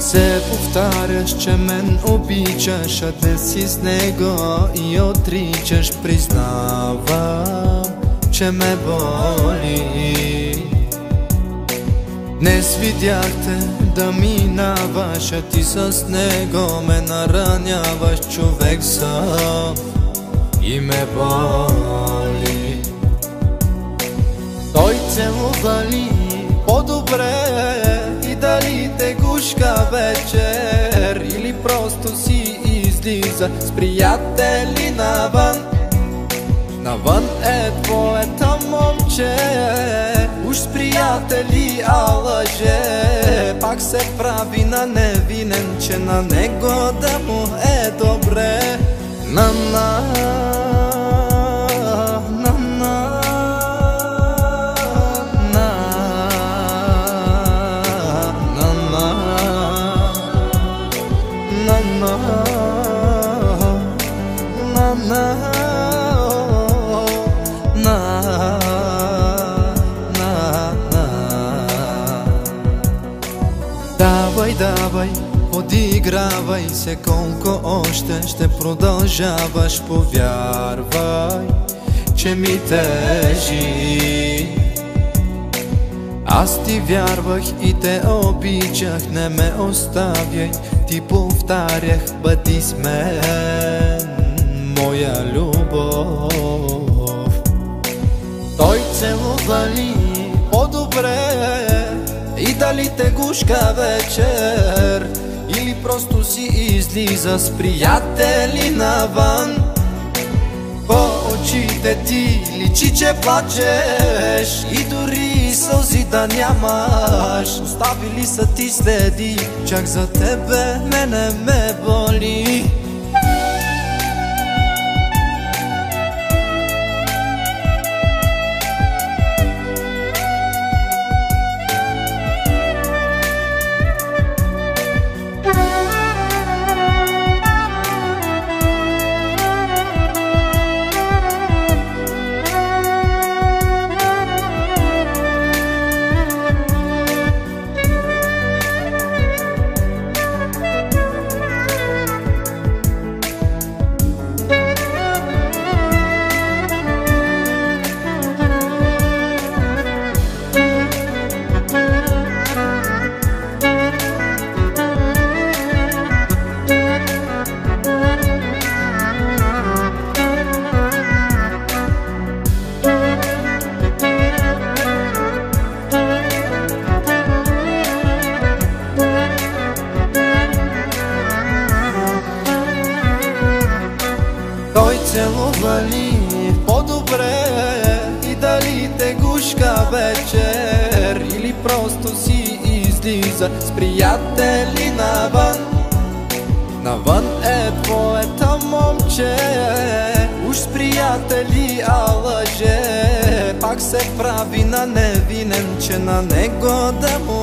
Се повтаряш, че мен обичаш, а днес си с него и отричаш. Признавам, че ме боли. Днес видяхте да минаваш, а ти с него ме нараняваш. Човек съм и ме боли. Той целува ли по-добре гушка вечер Или просто си излиза с приятели навън. Навън е твоята момче Уж с приятели, а лъже. Пак се прави на невинен, че на него да му е Давай, подигравай се колко още ще продължаваш. Повярвай, че ми тежи. Аз ти вярвах и те обичах, не ме оставяй Ти повтарях, бъди с мен, моя любов. Той целува ли дали гушка вечер Или просто си излиза с приятели навън. По очите ти личи, че плачеш И дори сълзи да нямаш. Оставили са ти следи Чак за тебе мене ме боли Той целува ли по-добре и дали те гушка вечер Или просто си излиза с приятели навън. Навън е твоята момче Уж с приятели, а лъже. Пак се прави на невинен, че на него да му